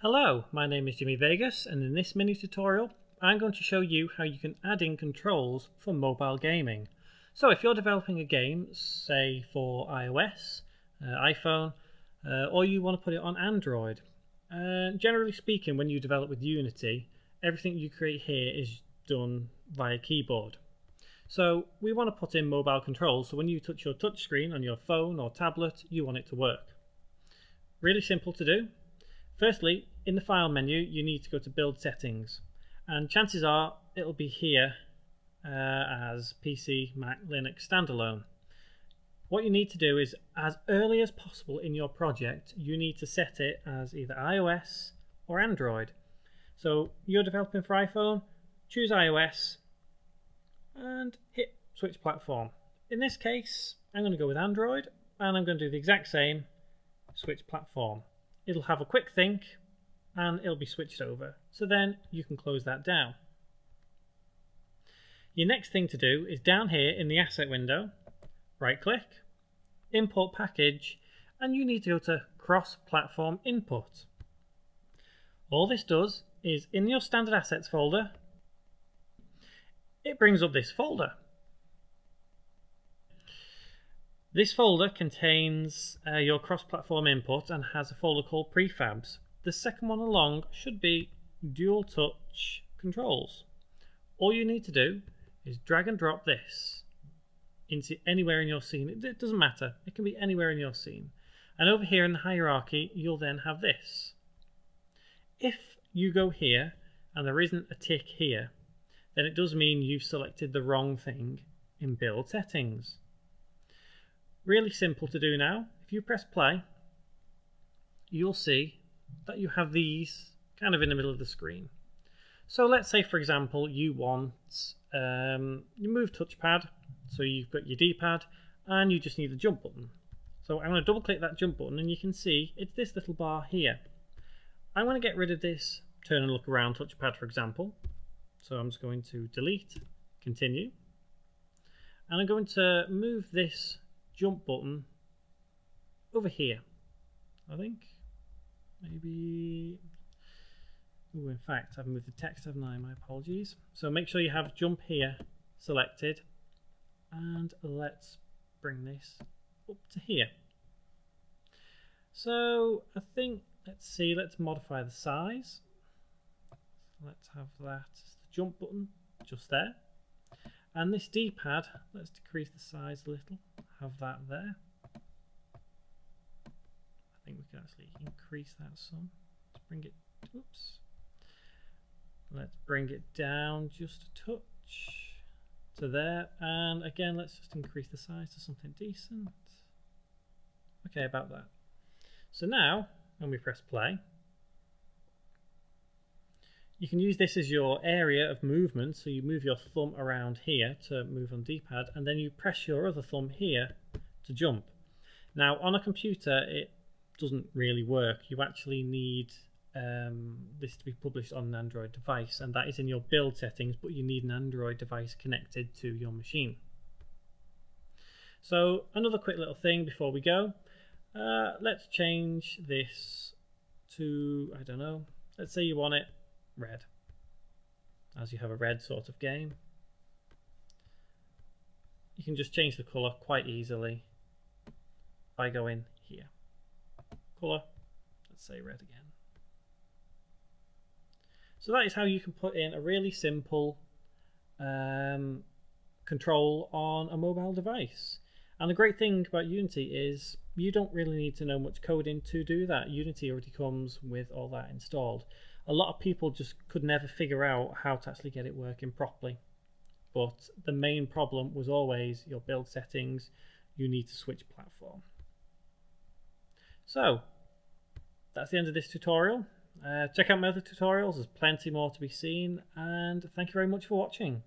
Hello, my name is Jimmy Vegas and in this mini tutorial I'm going to show you how you can add in controls for mobile gaming. So if you're developing a game, say for iOS, uh, iPhone, uh, or you want to put it on Android, uh, generally speaking when you develop with Unity, everything you create here is done via keyboard. So we want to put in mobile controls so when you touch your touchscreen on your phone or tablet, you want it to work. Really simple to do. Firstly, in the file menu, you need to go to build settings and chances are it'll be here uh, as PC, Mac, Linux standalone. What you need to do is as early as possible in your project, you need to set it as either iOS or Android. So you're developing for iPhone, choose iOS and hit switch platform. In this case, I'm going to go with Android and I'm going to do the exact same switch platform it'll have a quick think and it'll be switched over. So then you can close that down. Your next thing to do is down here in the asset window, right click, import package, and you need to go to cross-platform input. All this does is in your standard assets folder, it brings up this folder. This folder contains uh, your cross-platform input and has a folder called prefabs. The second one along should be dual touch controls. All you need to do is drag and drop this into anywhere in your scene. It, it doesn't matter. It can be anywhere in your scene. And over here in the hierarchy, you'll then have this. If you go here and there isn't a tick here, then it does mean you've selected the wrong thing in build settings. Really simple to do now. If you press play, you'll see that you have these kind of in the middle of the screen. So let's say, for example, you want um, you move touchpad, so you've got your D-pad, and you just need the jump button. So I'm going to double click that jump button, and you can see it's this little bar here. I'm going to get rid of this turn and look around touchpad, for example. So I'm just going to delete, continue, and I'm going to move this jump button over here. I think maybe. Oh, in fact, I've moved the text, haven't I? My apologies. So make sure you have jump here selected, and let's bring this up to here. So I think let's see. Let's modify the size. Let's have that as the jump button just there. And this D-pad, let's decrease the size a little, have that there. I think we can actually increase that some. Let's bring it, oops. Let's bring it down just a touch to there. And again, let's just increase the size to something decent. Okay, about that. So now, when we press play, you can use this as your area of movement, so you move your thumb around here to move on D-pad, and then you press your other thumb here to jump. Now, on a computer, it doesn't really work. You actually need um, this to be published on an Android device, and that is in your build settings, but you need an Android device connected to your machine. So, another quick little thing before we go. Uh, let's change this to, I don't know, let's say you want it red, as you have a red sort of game. You can just change the colour quite easily by going here. Colour, let's say red again. So that is how you can put in a really simple um, control on a mobile device. And the great thing about Unity is you don't really need to know much coding to do that. Unity already comes with all that installed a lot of people just could never figure out how to actually get it working properly. But the main problem was always your build settings, you need to switch platform. So, that's the end of this tutorial. Uh, check out my other tutorials, there's plenty more to be seen, and thank you very much for watching.